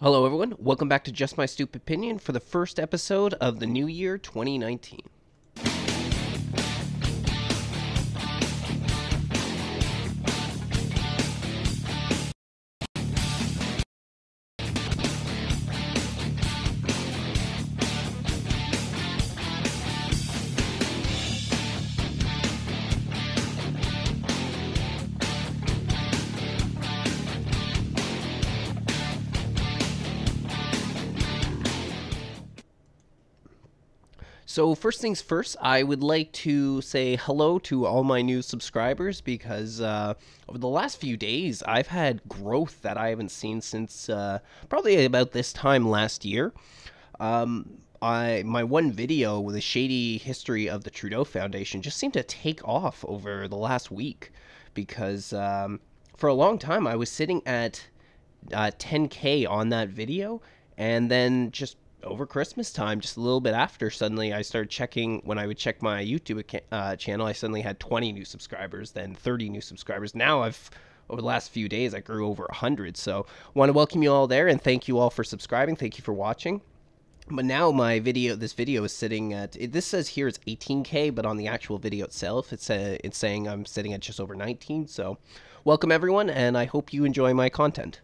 Hello, everyone. Welcome back to Just My Stupid Opinion for the first episode of the new year 2019. So, first things first, I would like to say hello to all my new subscribers because uh, over the last few days, I've had growth that I haven't seen since uh, probably about this time last year. Um, I my one video with a shady history of the Trudeau Foundation just seemed to take off over the last week because um, for a long time I was sitting at uh, 10k on that video and then just over Christmas time, just a little bit after, suddenly I started checking. When I would check my YouTube uh, channel, I suddenly had 20 new subscribers, then 30 new subscribers. Now I've over the last few days, I grew over 100. So, want to welcome you all there and thank you all for subscribing. Thank you for watching. But now my video, this video is sitting at. It, this says here it's 18k, but on the actual video itself, it's uh, it's saying I'm sitting at just over 19. So, welcome everyone, and I hope you enjoy my content.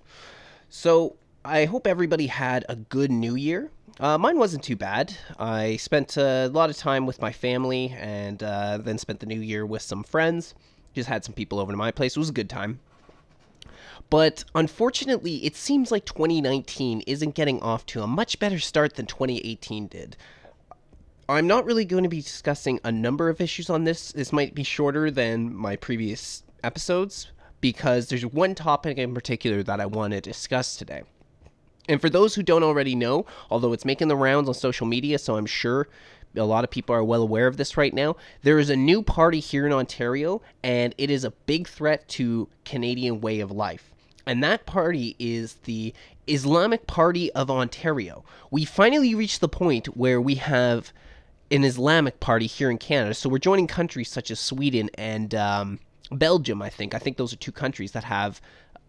So, I hope everybody had a good New Year. Uh, mine wasn't too bad. I spent a lot of time with my family and uh, then spent the new year with some friends. Just had some people over to my place. It was a good time. But unfortunately, it seems like 2019 isn't getting off to a much better start than 2018 did. I'm not really going to be discussing a number of issues on this. This might be shorter than my previous episodes because there's one topic in particular that I want to discuss today. And for those who don't already know, although it's making the rounds on social media, so I'm sure a lot of people are well aware of this right now, there is a new party here in Ontario, and it is a big threat to Canadian way of life. And that party is the Islamic Party of Ontario. We finally reached the point where we have an Islamic party here in Canada. So we're joining countries such as Sweden and um, Belgium, I think. I think those are two countries that have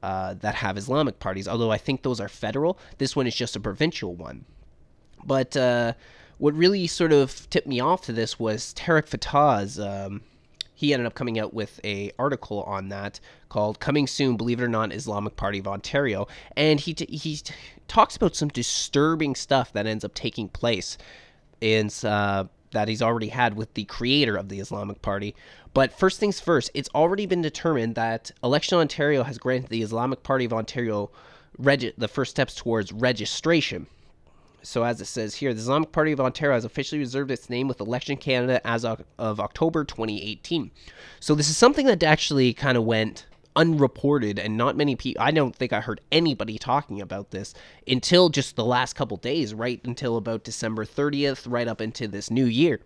uh, that have Islamic parties, although I think those are federal. This one is just a provincial one. But uh, what really sort of tipped me off to this was Tarek Fatah's. Um, he ended up coming out with a article on that called "Coming Soon." Believe it or not, Islamic Party of Ontario, and he t- he t- talks about some disturbing stuff that ends up taking place in uh, that he's already had with the creator of the Islamic Party. But first things first, it's already been determined that Election Ontario has granted the Islamic Party of Ontario regi- the first steps towards registration. So, as it says here, the Islamic Party of Ontario has officially reserved its name with Election Canada as of, of October 2018. So, this is something that actually kind of went unreported and not many people I don't think I heard anybody talking about this until just the last couple days right until about December 30th right up into this new year.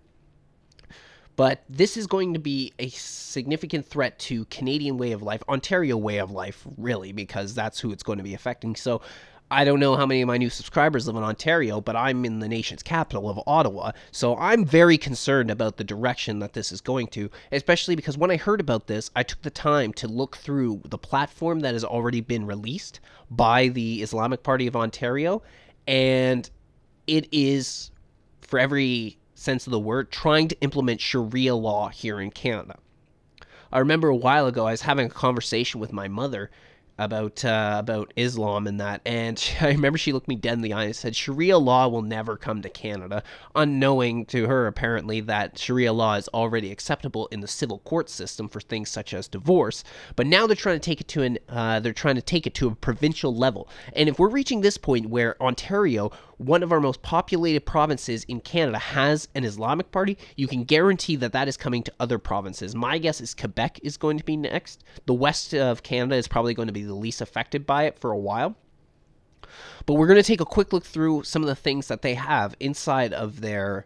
But this is going to be a significant threat to Canadian way of life Ontario way of life really because that's who it's going to be affecting. So I don't know how many of my new subscribers live in Ontario, but I'm in the nation's capital of Ottawa, so I'm very concerned about the direction that this is going to, especially because when I heard about this, I took the time to look through the platform that has already been released by the Islamic Party of Ontario, and it is, for every sense of the word, trying to implement Sharia law here in Canada. I remember a while ago I was having a conversation with my mother about uh, about Islam and that. And I remember she looked me dead in the eye and said, "Sharia law will never come to Canada," unknowing to her apparently that Sharia law is already acceptable in the civil court system for things such as divorce. But now they're trying to take it to an uh, they're trying to take it to a provincial level. And if we're reaching this point where Ontario one of our most populated provinces in Canada has an Islamic party, you can guarantee that that is coming to other provinces. My guess is Quebec is going to be next. The west of Canada is probably going to be the least affected by it for a while. But we're going to take a quick look through some of the things that they have inside of their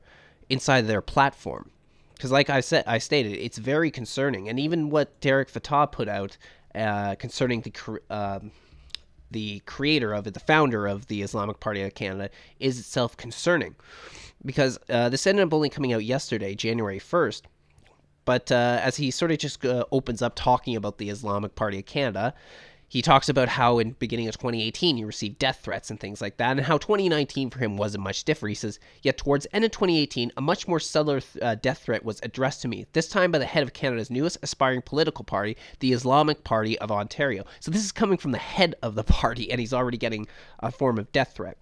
inside their platform. Because, like I said, I stated, it's very concerning, and even what Tarek Fatah put out uh, concerning the um, the creator of it, the founder of the Islamic Party of Canada, is itself concerning. Because uh, this ended up only coming out yesterday, January 1st. But uh, as he sort of just uh, opens up talking about the Islamic Party of Canada, he talks about how in beginning of 2018 he received death threats and things like that, and how 2019 for him wasn't much different. He says, yet towards end of 2018, a much more subtler uh, death threat was addressed to me. This time by the head of Canada's newest aspiring political party, the Islamic Party of Ontario. So this is coming from the head of the party, and he's already getting a form of death threat.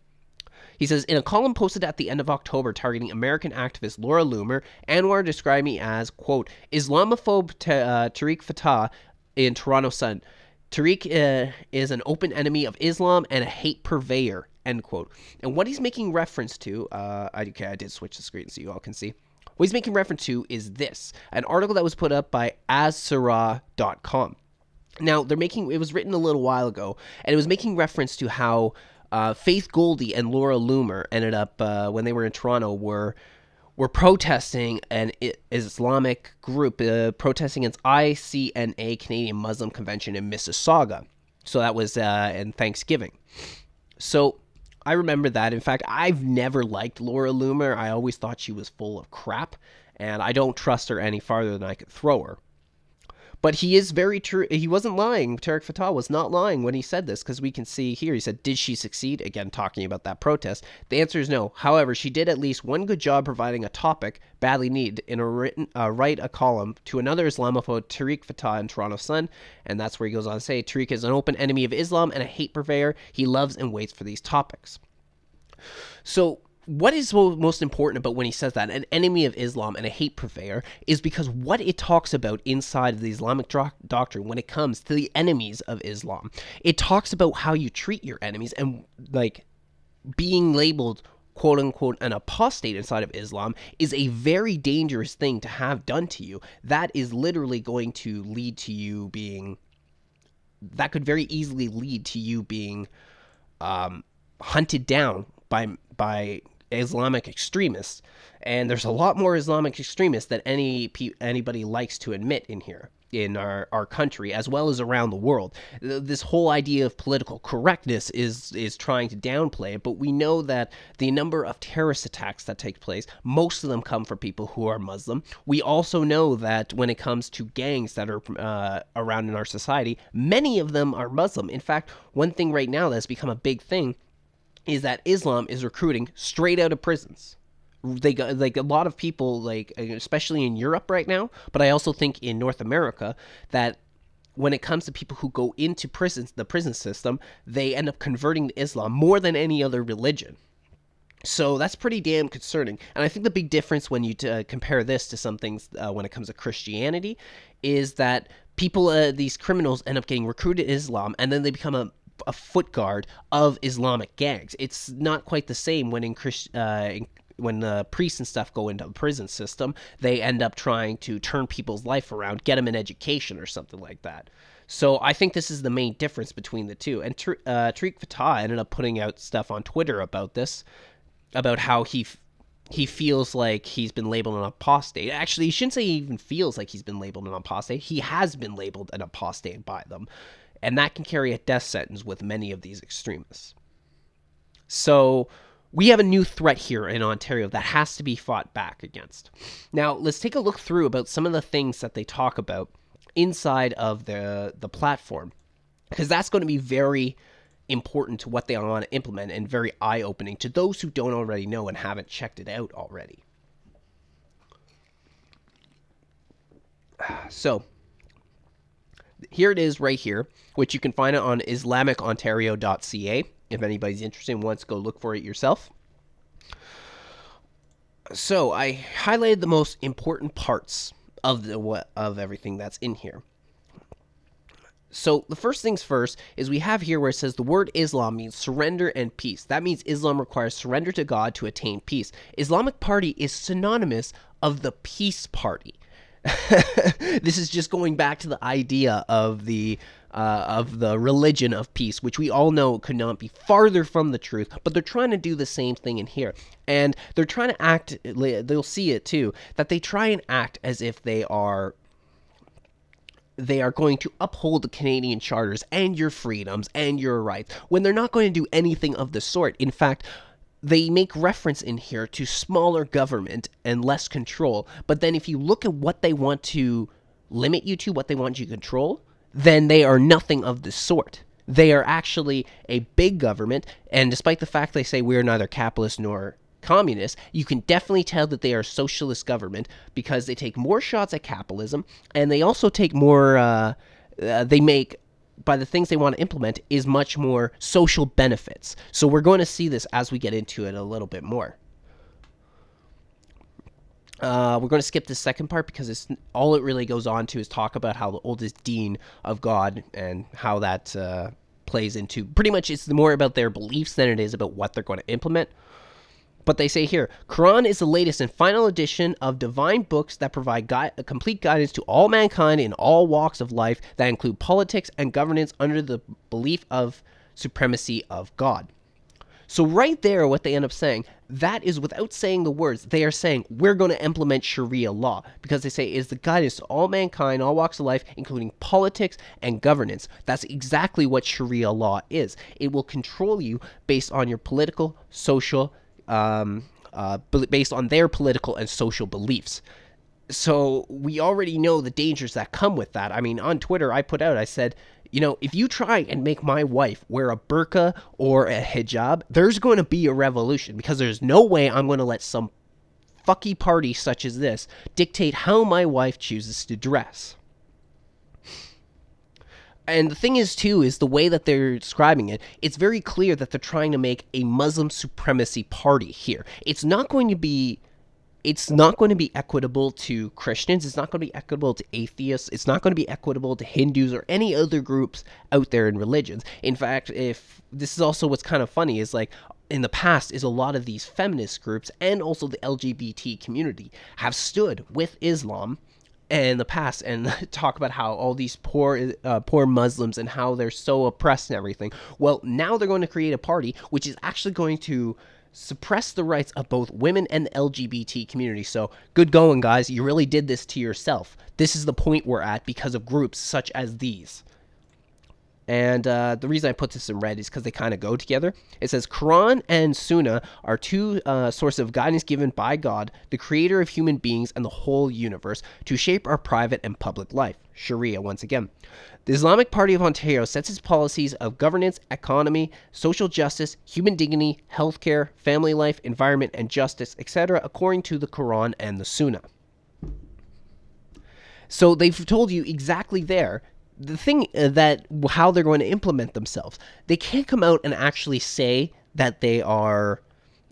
He says, in a column posted at the end of October targeting American activist Laura Loomer, Anwar described me as, quote, Islamophobe uh, Tarek Fatah in Toronto Sun. Tarek uh, is an open enemy of Islam and a hate purveyor, end quote. And what he's making reference to, uh, I, okay, I did switch the screen so you all can see. What he's making reference to is this an article that was put up by AzSarah.com. Now, they're making, it was written a little while ago, and it was making reference to how uh, Faith Goldy and Laura Loomer ended up, uh, when they were in Toronto, were were protesting an Islamic group uh, protesting against ICNA Canadian Muslim Convention in Mississauga. So that was uh, in Thanksgiving. So I remember that. In fact, I've never liked Laura Loomer. I always thought she was full of crap, and I don't trust her any farther than I could throw her. But he is very true. He wasn't lying. Tarek Fatah was not lying when he said this because we can see here. He said, Did she succeed? Again, talking about that protest. The answer is no. However, she did at least one good job providing a topic badly needed in a written, uh, write a column to another Islamophobe, Tarek Fatah in Toronto Sun. And that's where he goes on to say Tariq is an open enemy of Islam and a hate purveyor. He loves and waits for these topics. So what is most important about when he says that an enemy of Islam and a hate purveyor is because what it talks about inside of the Islamic do- doctrine when it comes to the enemies of Islam, it talks about how you treat your enemies and like being labeled quote unquote an apostate inside of Islam is a very dangerous thing to have done to you. That is literally going to lead to you being that could very easily lead to you being um, hunted down by by Islamic extremists, and there's a lot more Islamic extremists than any anybody likes to admit in here in our, our country as well as around the world. This whole idea of political correctness is is trying to downplay it, but we know that the number of terrorist attacks that take place, most of them come from people who are Muslim. We also know that when it comes to gangs that are uh, around in our society, many of them are Muslim. In fact, one thing right now that's become a big thing is that Islam is recruiting straight out of prisons. They got like a lot of people, like especially in Europe right now, but I also think in North America that when it comes to people who go into prisons, the prison system, they end up converting to Islam more than any other religion. So that's pretty damn concerning. And I think the big difference when you uh, compare this to some things uh, when it comes to Christianity is that people, uh, these criminals, end up getting recruited to Islam and then they become a a foot guard of Islamic gangs. It's not quite the same when in, Christ, uh, in when the priests and stuff go into the prison system, they end up trying to turn people's life around, get them an education or something like that. So I think this is the main difference between the two. And uh, Tarek Fatah ended up putting out stuff on Twitter about this, about how he he feels like he's been labeled an apostate. Actually, he shouldn't say he even feels like he's been labeled an apostate. He has been labeled an apostate by them and that can carry a death sentence with many of these extremists. So we have a new threat here in Ontario that has to be fought back against. Now, let's take a look through about some of the things that they talk about inside of the the platform because that's going to be very important to what they want to implement and very eye-opening to those who don't already know and haven't checked it out already. So, here it is right here, which you can find it on islamicontario.ca if anybody's interested and wants to go look for it yourself. So I highlighted the most important parts of the of everything that's in here. So the first things first is we have here where it says the word Islam means surrender and peace. That means Islam requires surrender to God to attain peace. Islamic Party is synonymous of the peace party. this is just going back to the idea of the uh, of the religion of peace, which we all know could not be farther from the truth. But they're trying to do the same thing in here, and they're trying to act. They'll see it too that they try and act as if they are they are going to uphold the Canadian charters and your freedoms and your rights when they're not going to do anything of the sort. In fact, they make reference in here to smaller government and less control. But then if you look at what they want to limit you to, what they want you to control, then they are nothing of the sort. They are actually a big government, and despite the fact they say we're neither capitalist nor communist, you can definitely tell that they are socialist government because they take more shots at capitalism, and they also take more. Uh, uh, they make by the things they want to implement is much more social benefits. So we're going to see this as we get into it a little bit more. Uh, we're going to skip the second part because it's all it really goes on to is talk about how the oldest deen of God and how that uh, plays into pretty much it's more about their beliefs than it is about what they're going to implement. But they say here, Quran is the latest and final edition of divine books that provide gui- uh, complete guidance to all mankind in all walks of life that include politics and governance under the belief of supremacy of God. So right there, what they end up saying, that is without saying the words, they are saying we're going to implement Sharia law because they say is the guidance to all mankind, all walks of life, including politics and governance. That's exactly what Sharia law is. It will control you based on your political, social, um, uh, based on their political and social beliefs. So we already know the dangers that come with that. I mean, on Twitter, I put out, I said, you know, if you try and make my wife wear a burqa or a hijab, there's going to be a revolution because there's no way I'm going to let some fucky party such as this dictate how my wife chooses to dress. And the thing is, too, is the way that they're describing it, it's very clear that they're trying to make a Muslim supremacy party here. It's not going to be it's not going to be equitable to Christians. It's not going to be equitable to atheists. It's not going to be equitable to Hindus or any other groups out there in religions. In fact, if this is also what's kind of funny is like in the past is a lot of these feminist groups and also the LGBT community have stood with Islam in the past and talk about how all these poor uh, poor Muslims and how they're so oppressed and everything. Well, now they're going to create a party which is actually going to suppress the rights of both women and the LGBT community. So, good going, guys. You really did this to yourself. This is the point we're at because of groups such as these. And uh, the reason I put this in red is because they kind of go together. It says Quran and Sunnah are two uh, sources of guidance given by God, the creator of human beings and the whole universe, to shape our private and public life. Sharia, once again. The Islamic Party of Ontario sets its policies of governance, economy, social justice, human dignity, healthcare, family life, environment, and justice, etc., according to the Quran and the Sunnah. So they've told you exactly there the thing uh, that how they're going to implement themselves. They can't come out and actually say that they are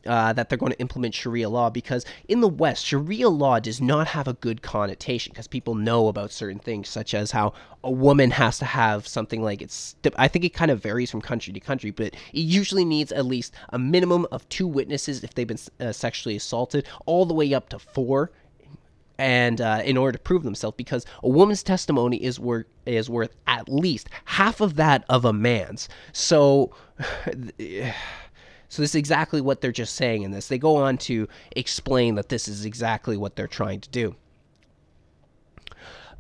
uh, that they're going to implement Sharia law because in the West, Sharia law does not have a good connotation because people know about certain things, such as how a woman has to have something like it's. I think it kind of varies from country to country, but it usually needs at least a minimum of two witnesses if they've been uh, sexually assaulted, all the way up to four and uh, in order to prove themselves because a woman's testimony is worth is worth at least half of that of a man's so so this is exactly what they're just saying in this they go on to explain that this is exactly what they're trying to do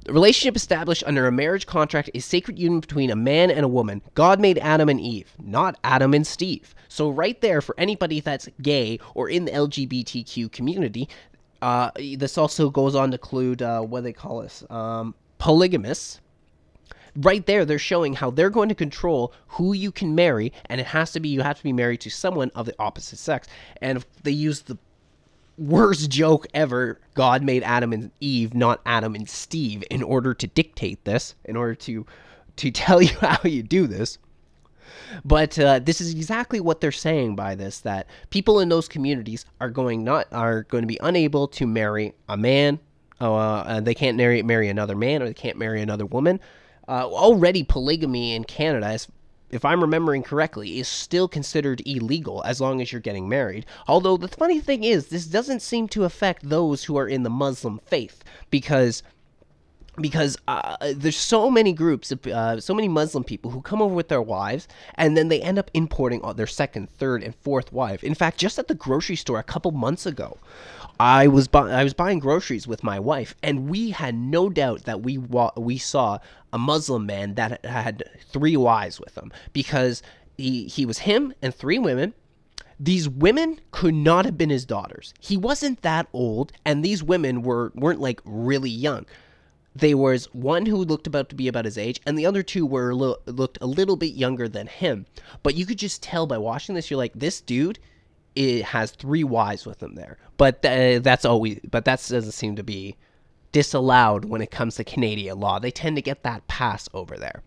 the relationship established under a marriage contract is sacred union between a man and a woman. God made Adam and Eve, not Adam and Steve. So right there for anybody that's gay or in the LGBTQ community, uh, this also goes on to include uh, what they call this um, polygamous. Right there, they're showing how they're going to control who you can marry, and it has to be you have to be married to someone of the opposite sex. And they use the worst joke ever, God made Adam and Eve, not Adam and Steve, in order to dictate this, in order to to tell you how you do this. But uh, this is exactly what they're saying by this: that people in those communities are going not are going to be unable to marry a man. Uh, they can't marry marry another man, or they can't marry another woman. Uh, already, polygamy in Canada, is, if I'm remembering correctly, is still considered illegal as long as you're getting married. Although the funny thing is, this doesn't seem to affect those who are in the Muslim faith because because uh, there's so many groups of uh, so many Muslim people who come over with their wives and then they end up importing their second, third, and fourth wife. In fact, just at the grocery store a couple months ago, I was I was buying groceries with my wife, and we had no doubt that we wa- we saw a Muslim man that had three wives with him because he he was him and three women. These women could not have been his daughters. He wasn't that old, and these women were weren't like really young there was one who looked about to be about his age, and the other two were little, looked a little bit younger than him. But you could just tell by watching this, you're like, this dude it has three Y's with him there. But th- that's always, but that doesn't seem to be disallowed when it comes to Canadian law. They tend to get that pass over there.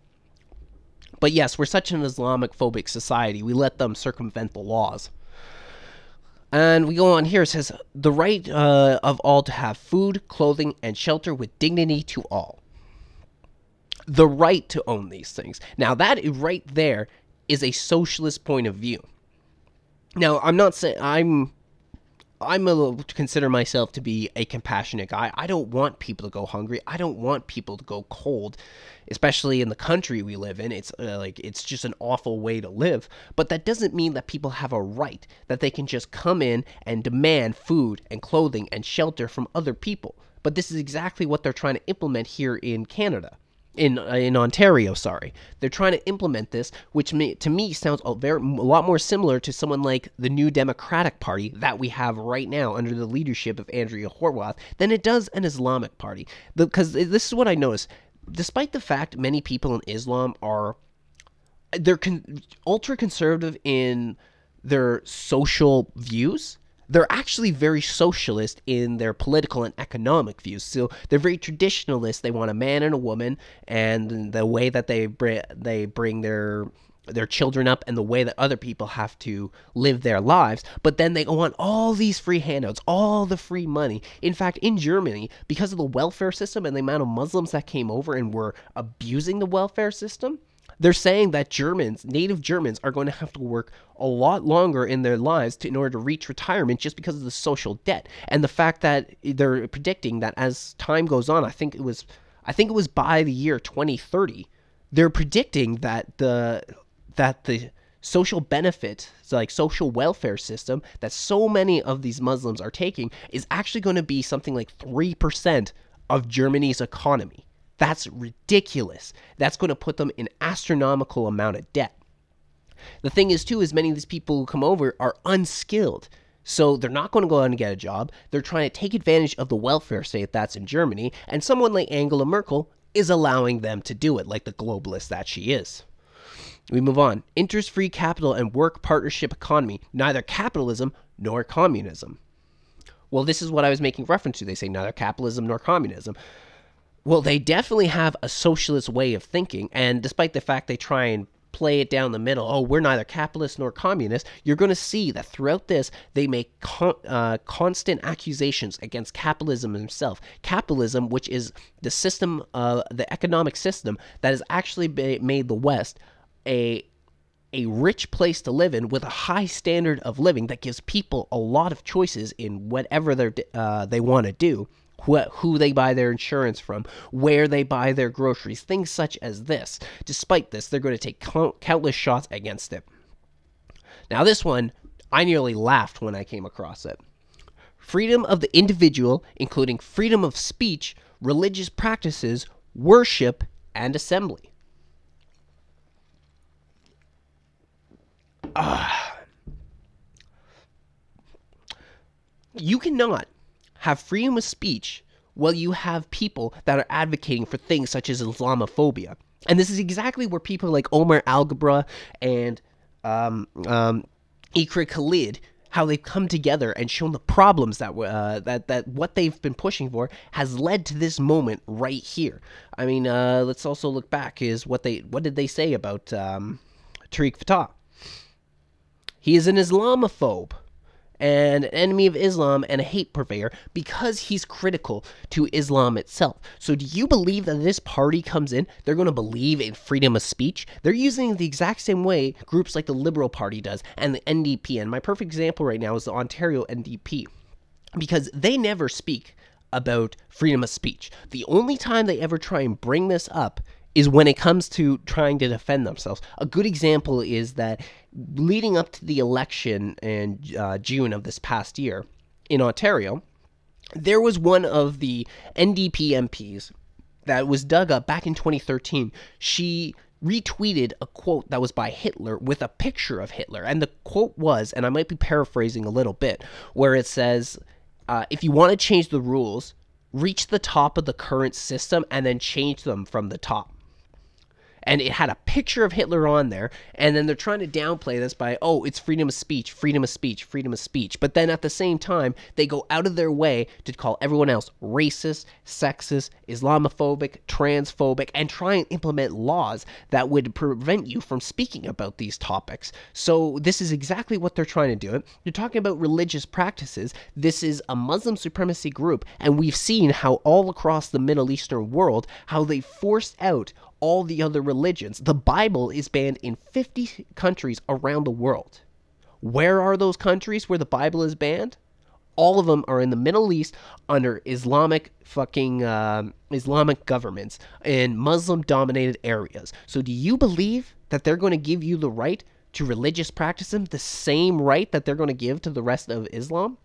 But yes, we're such an Islamic phobic society. We let them circumvent the laws. And we go on here. It says the right uh, of all to have food, clothing, and shelter with dignity to all. The right to own these things. Now, that right there is a socialist point of view. Now, I'm not saying I'm I'm a consider myself to be a compassionate guy. I don't want people to go hungry. I don't want people to go cold, especially in the country we live in. It's uh, like it's just an awful way to live. But that doesn't mean that people have a right that they can just come in and demand food and clothing and shelter from other people. But this is exactly what they're trying to implement here in Canada in uh, in Ontario. Sorry, they're trying to implement this, which may, to me sounds a very a lot more similar to someone like the New Democratic Party that we have right now under the leadership of Andrea Horwath than it does an Islamic Party. Because this is what I notice. Despite the fact many people in Islam are they're con- ultra conservative in their social views they're actually very socialist in their political and economic views. So they're very traditionalist. They want a man and a woman, and the way that they bring they bring their their children up and the way that other people have to live their lives. But then they want all these free handouts, all the free money. In fact, in Germany, because of the welfare system and the amount of Muslims that came over and were abusing the welfare system, they're saying that Germans, native Germans, are going to have to work a lot longer in their lives to, in order to reach retirement just because of the social debt and the fact that they're predicting that as time goes on, I think it was, I think it was by the year 2030, they're predicting that the that the social benefit, so like social welfare system that so many of these Muslims are taking is actually going to be something like 3% of Germany's economy. That's ridiculous. That's going to put them in astronomical amount of debt. The thing is too is many of these people who come over are unskilled. So they're not going to go out and get a job. They're trying to take advantage of the welfare state that's in Germany, and someone like Angela Merkel is allowing them to do it, like the globalist that she is. We move on. Interest free capital and work partnership economy, neither capitalism nor communism. Well, this is what I was making reference to. They say neither capitalism nor communism. Well, they definitely have a socialist way of thinking, and despite the fact they try and play it down the middle, oh, we're neither capitalist nor communist, you're going to see that throughout this, they make con- uh, constant accusations against capitalism itself. Capitalism, which is the system, uh, the economic system that has actually made the West a a rich place to live in with a high standard of living that gives people a lot of choices in whatever uh, they want to do who, who they buy their insurance from, where they buy their groceries, things such as this. Despite this, they're going to take countless shots against it. Now, this one, I nearly laughed when I came across it. Freedom of the individual, including freedom of speech, religious practices, worship, and assembly. Ah. You cannot have freedom of speech while you have people that are advocating for things such as Islamophobia. And this is exactly where people like Omar Alghabra and um, um, Iqra Khalid, how they've come together and shown the problems that uh, that that what they've been pushing for has led to this moment right here. I mean, uh, let's also look back. Is what they what did they say about um, Tarek Fatah? He is an Islamophobe and an enemy of Islam and a hate purveyor because he's critical to Islam itself. So, do you believe that this party comes in, they're going to believe in freedom of speech? They're using the exact same way groups like the Liberal Party does and the NDP. And my perfect example right now is the Ontario NDP because they never speak about freedom of speech. The only time they ever try and bring this up is when it comes to trying to defend themselves. A good example is that leading up to the election in uh, June of this past year in Ontario, there was one of the NDP MPs that was dug up back in 2013. She retweeted a quote that was by Hitler with a picture of Hitler. And the quote was, and I might be paraphrasing a little bit, where it says, uh, If you want to change the rules, reach the top of the current system and then change them from the top and it had a picture of Hitler on there. And then they're trying to downplay this by, oh, it's freedom of speech, freedom of speech, freedom of speech. But then at the same time, they go out of their way to call everyone else racist, sexist, Islamophobic, transphobic, and try and implement laws that would prevent you from speaking about these topics. So this is exactly what they're trying to do. They're talking about religious practices. This is a Muslim supremacy group, and we've seen how all across the Middle Eastern world, how they forced out all the other religions. The Bible is banned in 50 countries around the world. Where are those countries where the Bible is banned? All of them are in the Middle East under Islamic fucking uh, Islamic governments in Muslim dominated areas. So do you believe that they're going to give you the right to religious practice the same right that they're going to give to the rest of Islam?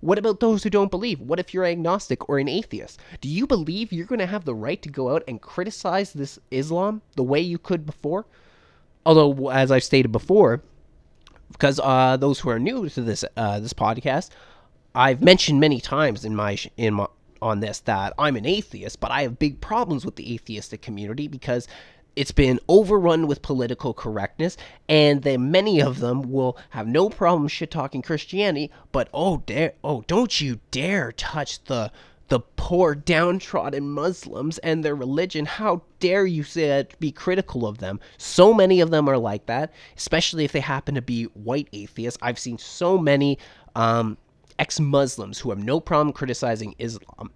What about those who don't believe? What if you're agnostic or an atheist? Do you believe you're going to have the right to go out and criticize this Islam the way you could before? Although, as I've stated before, because uh, those who are new to this uh, this podcast, I've mentioned many times in my in my on this that I'm an atheist, but I have big problems with the atheistic community because it's been overrun with political correctness, and then many of them will have no problem shit talking Christianity, but oh dare oh don't you dare touch the the poor downtrodden Muslims and their religion. How dare you say be critical of them? So many of them are like that, especially if they happen to be white atheists. I've seen so many um, ex-Muslims who have no problem criticizing Islam,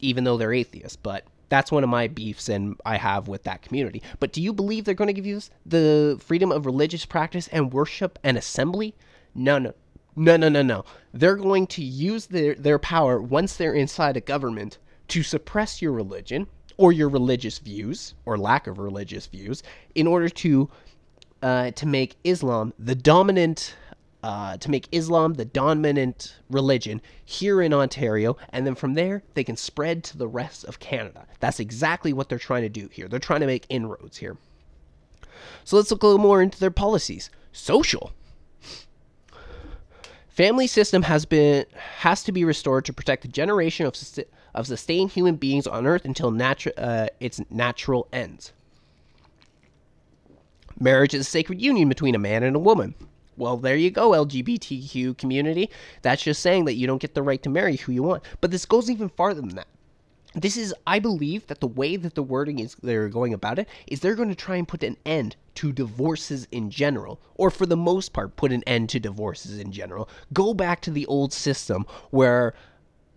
even though they're atheists. But that's one of my beefs and I have with that community. But do you believe they're going to give you the freedom of religious practice and worship and assembly? No, no. No, no, no, no. They're going to use their, their power once they're inside a government to suppress your religion or your religious views or lack of religious views in order to uh, to make Islam the dominant uh, to make Islam the dominant religion here in Ontario, and then from there they can spread to the rest of Canada. That's exactly what they're trying to do here. They're trying to make inroads here. So let's look a little more into their policies. Social. Family system has been has to be restored to protect the generation of of sustained human beings on Earth until natu- uh, its natural ends. Marriage is a sacred union between a man and a woman. Well, there you go, LGBTQ community. That's just saying that you don't get the right to marry who you want. But this goes even farther than that. This is, I believe, that the way that the wording is they're going about it is they're going to try and put an end to divorces in general, or for the most part, put an end to divorces in general. Go back to the old system where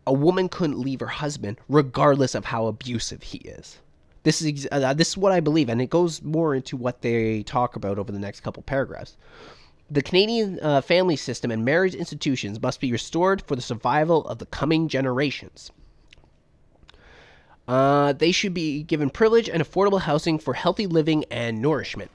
a woman couldn't leave her husband regardless of how abusive he is. This is uh, this is what I believe, and it goes more into what they talk about over the next couple paragraphs. The Canadian uh, family system and marriage institutions must be restored for the survival of the coming generations. Uh, they should be given privilege and affordable housing for healthy living and nourishment.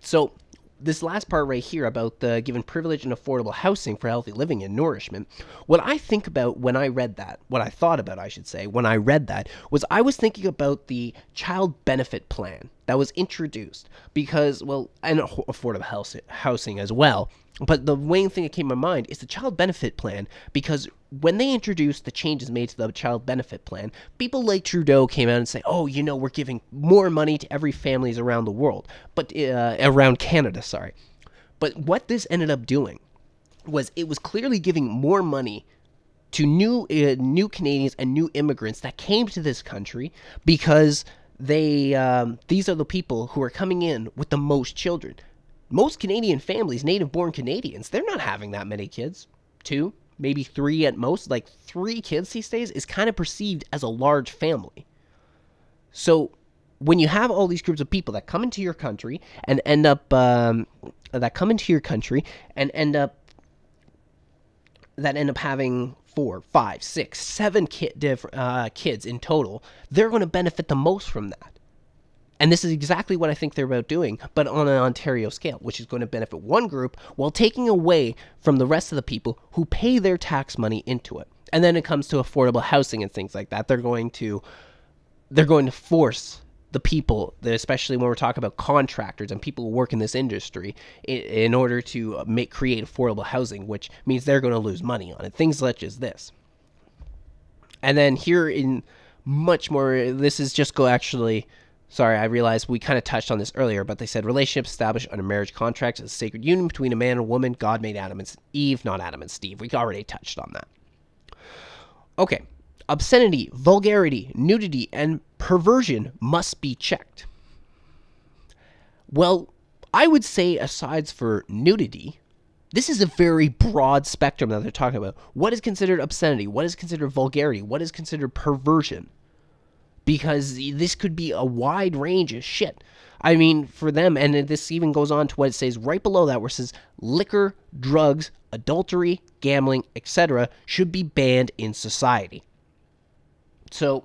So, this last part right here about the given privilege and affordable housing for healthy living and nourishment, what I think about when I read that, what I thought about, I should say, when I read that, was I was thinking about the child benefit plan that was introduced because, well, and affordable housing as well. But the main thing that came to my mind is the child benefit plan because when they introduced the changes made to the child benefit plan, people like Trudeau came out and say, "Oh, you know, we're giving more money to every families around the world, but uh, around Canada, sorry." But what this ended up doing was it was clearly giving more money to new uh, new Canadians and new immigrants that came to this country because they um, these are the people who are coming in with the most children. Most Canadian families, native born Canadians, they're not having that many kids. Two, maybe three at most. Like three kids these days is kind of perceived as a large family. So when you have all these groups of people that come into your country and end up um, that come into your country and end up that end up having four, five, six, seven kid diff- uh, kids in total, they're going to benefit the most from that. And this is exactly what I think they're about doing, but on an Ontario scale, which is going to benefit one group while taking away from the rest of the people who pay their tax money into it. And then it comes to affordable housing and things like that. They're going to they're going to force the people, especially when we're talking about contractors and people who work in this industry, in, order to uh, make create affordable housing, which means they're going to lose money on it. Things such as this. And then here in much more, this is just go actually. Sorry, I realized we kind of touched on this earlier, but they said relationships established under marriage contracts is a sacred union between a man and a woman. God made Adam and Eve, not Adam and Steve. We already touched on that. Okay, obscenity, vulgarity, nudity, and perversion must be checked. Well, I would say, aside for nudity, this is a very broad spectrum that they're talking about. What is considered obscenity? What is considered vulgarity? What is considered perversion? Because this could be a wide range of shit. I mean, for them, and this even goes on to what it says right below that, where it says liquor, drugs, adultery, gambling, etc., should be banned in society. So,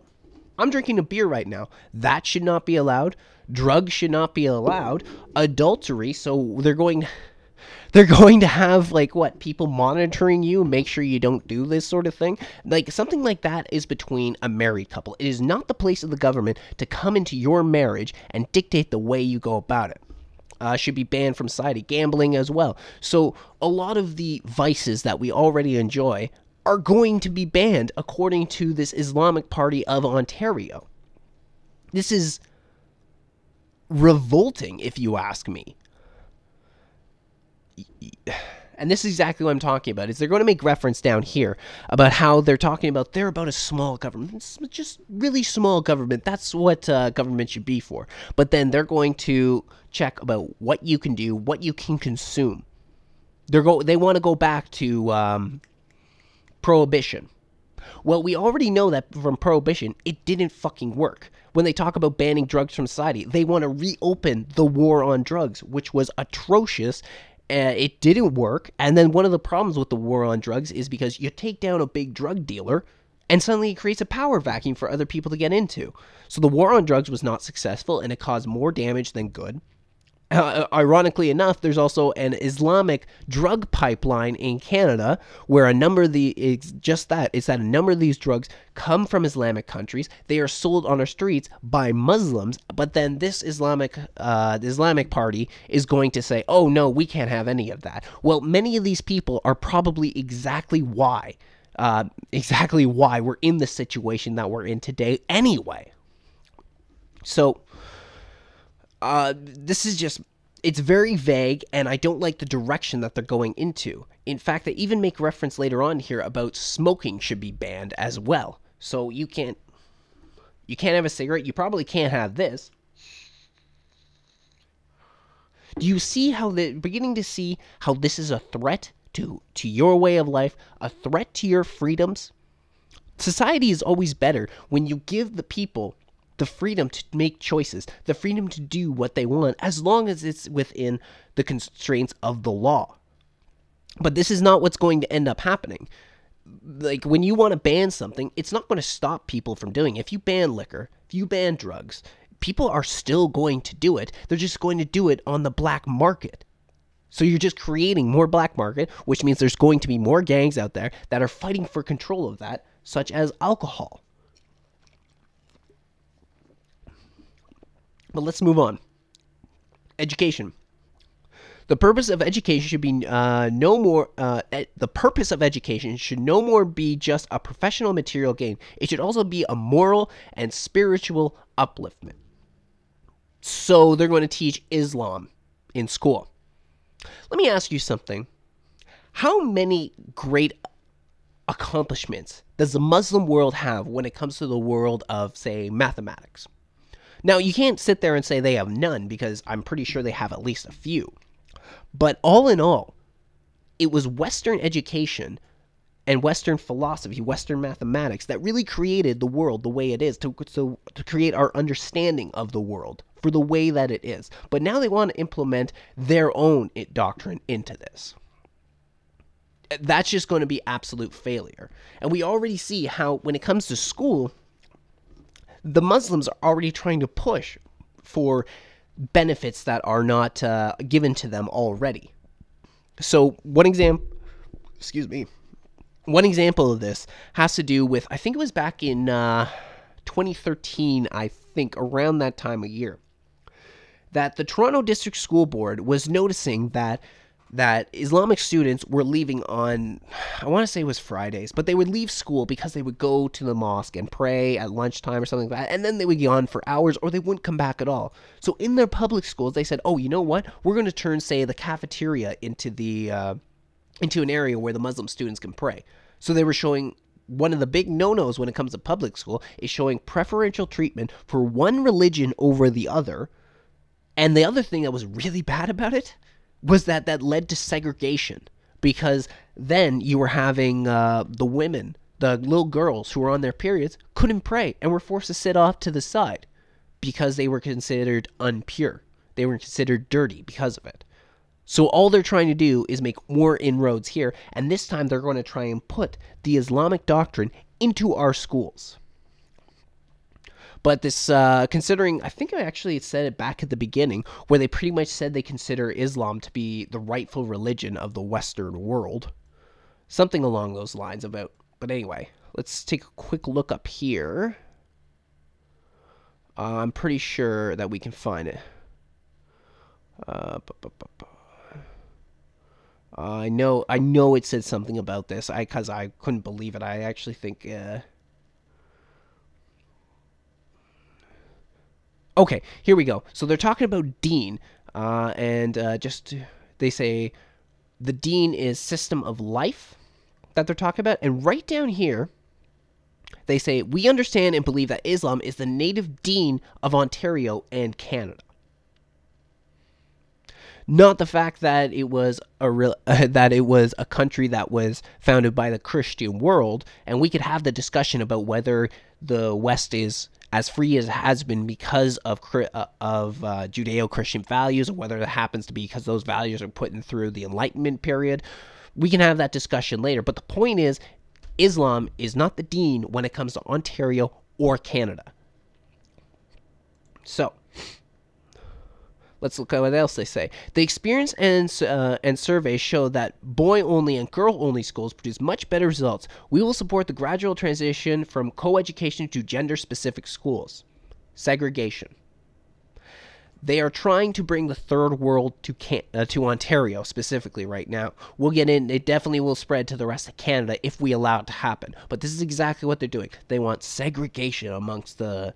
I'm drinking a beer right now. That should not be allowed. Drugs should not be allowed. Adultery, so they're going they're going to have like what people monitoring you make sure you don't do this sort of thing like something like that is between a married couple it is not the place of the government to come into your marriage and dictate the way you go about it uh, should be banned from society gambling as well so a lot of the vices that we already enjoy are going to be banned according to this islamic party of ontario this is revolting if you ask me and this is exactly what I'm talking about. Is they're going to make reference down here about how they're talking about they're about a small government, just really small government. That's what uh, government should be for. But then they're going to check about what you can do, what you can consume. They're go they want to go back to um, prohibition. Well, we already know that from prohibition, it didn't fucking work. When they talk about banning drugs from society, they want to reopen the war on drugs, which was atrocious uh, it didn't work. And then one of the problems with the war on drugs is because you take down a big drug dealer and suddenly it creates a power vacuum for other people to get into. So the war on drugs was not successful and it caused more damage than good. Uh, ironically enough, there's also an Islamic drug pipeline in Canada where a number of the it's just that it's that a number of these drugs come from Islamic countries. They are sold on our streets by Muslims, but then this Islamic uh, Islamic party is going to say, "Oh no, we can't have any of that." Well, many of these people are probably exactly why, uh, exactly why we're in the situation that we're in today, anyway. So uh, this is just it's very vague and I don't like the direction that they're going into. In fact, they even make reference later on here about smoking should be banned as well. So you can't you can't have a cigarette, you probably can't have this. Do you see how the beginning to see how this is a threat to to your way of life, a threat to your freedoms? Society is always better when you give the people the freedom to make choices, the freedom to do what they want, as long as it's within the constraints of the law. But this is not what's going to end up happening. Like when you want to ban something, it's not going to stop people from doing it. If you ban liquor, if you ban drugs, people are still going to do it. They're just going to do it on the black market. So you're just creating more black market, which means there's going to be more gangs out there that are fighting for control of that, such as alcohol. But let's move on. Education. The purpose of education should be uh, no more. Uh, the purpose of education should no more be just a professional material gain. It should also be a moral and spiritual upliftment. So they're going to teach Islam in school. Let me ask you something. How many great accomplishments does the Muslim world have when it comes to the world of, say, mathematics? Now, you can't sit there and say they have none because I'm pretty sure they have at least a few. But all in all, it was Western education and Western philosophy, Western mathematics that really created the world the way it is, to, to, to create our understanding of the world for the way that it is. But now they want to implement their own doctrine into this. That's just going to be absolute failure. And we already see how, when it comes to school, the Muslims are already trying to push for benefits that are not uh, given to them already. So, one example, excuse me, one example of this has to do with I think it was back in uh, 2013, I think around that time of year, that the Toronto District School Board was noticing that that Islamic students were leaving on, I want to say it was Fridays, but they would leave school because they would go to the mosque and pray at lunchtime or something like that, and then they would be on for hours or they wouldn't come back at all. So in their public schools, they said, "Oh, you know what? We're going to turn, say, the cafeteria into the uh, into an area where the Muslim students can pray." So they were showing one of the big no-nos when it comes to public school is showing preferential treatment for one religion over the other. And the other thing that was really bad about it was that that led to segregation because then you were having uh, the women, the little girls who were on their periods, couldn't pray and were forced to sit off to the side because they were considered unpure. They were considered dirty because of it. So all they're trying to do is make more inroads here, and this time they're going to try and put the Islamic doctrine into our schools. But this, uh, considering, I think I actually said it back at the beginning, where they pretty much said they consider Islam to be the rightful religion of the Western world. Something along those lines about. But anyway, let's take a quick look up here. Uh, I'm pretty sure that we can find it. Uh, I know, I know it said something about this. I, cause I couldn't believe it. I actually think. Uh, Okay, here we go. So they're talking about deen, uh, and uh, just they say the deen is system of life that they're talking about, and right down here they say we understand and believe that Islam is the native deen of Ontario and Canada. Not the fact that it was a real uh, that it was a country that was founded by the Christian world, and we could have the discussion about whether the West is as free as it has been because of uh, of uh, Judeo-Christian values, or whether it happens to be because those values are put in through the Enlightenment period. We can have that discussion later. But the point is, Islam is not the deen when it comes to Ontario or Canada. So, Let's look at what else they say. The experience and uh, and surveys show that boy-only and girl-only schools produce much better results. We will support the gradual transition from co-education to gender-specific schools. Segregation. They are trying to bring the third world to Can- uh, to Ontario specifically right now. We'll get in. It definitely will spread to the rest of Canada if we allow it to happen. But this is exactly what they're doing. They want segregation amongst the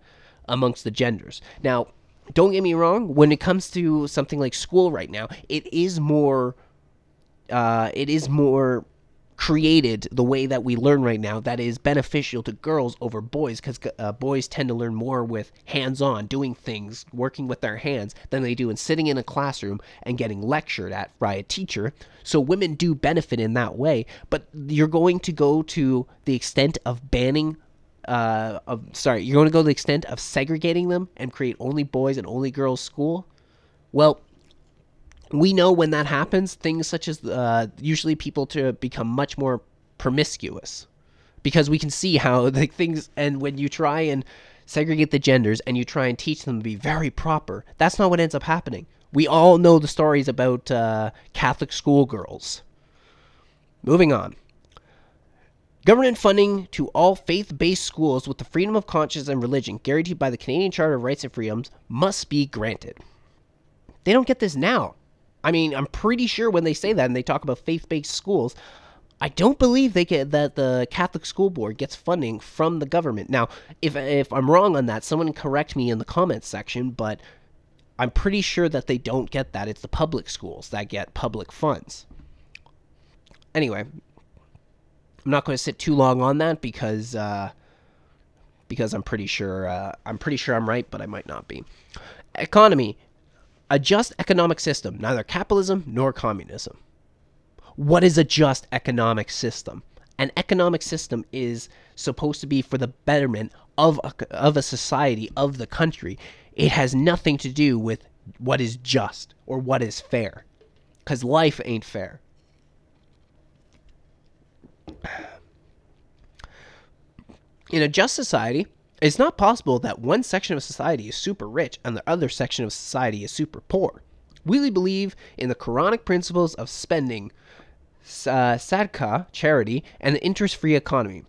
amongst the genders. Now, don't get me wrong, when it comes to something like school right now, it is more uh, it is more created the way that we learn right now that is beneficial to girls over boys because uh, boys tend to learn more with hands-on doing things working with their hands than they do in sitting in a classroom and getting lectured at by a teacher. So women do benefit in that way but you're going to go to the extent of banning uh, of sorry, you're going to go to the extent of segregating them and create only boys and only girls school. Well, we know when that happens, things such as uh, usually people to become much more promiscuous because we can see how the things and when you try and segregate the genders and you try and teach them to be very proper, that's not what ends up happening. We all know the stories about uh, Catholic schoolgirls. Moving on. Government funding to all faith based schools with the freedom of conscience and religion guaranteed by the Canadian Charter of Rights and Freedoms must be granted. They don't get this now. I mean, I'm pretty sure when they say that and they talk about faith based schools, I don't believe they get that the Catholic School Board gets funding from the government. Now, if if I'm wrong on that, someone correct me in the comments section, but I'm pretty sure that they don't get that. It's the public schools that get public funds. Anyway, I'm not going to sit too long on that because uh, because I'm pretty sure uh, I'm pretty sure I'm right, but I might not be. Economy, a just economic system, neither capitalism nor communism. What is a just economic system? An economic system is supposed to be for the betterment of a, of a society, of the country. It has nothing to do with what is just or what is fair. Because life ain't fair. In a just society, it's not possible that one section of society is super rich and the other section of society is super poor. We believe in the Quranic principles of spending, uh, charity, and the interest free economy.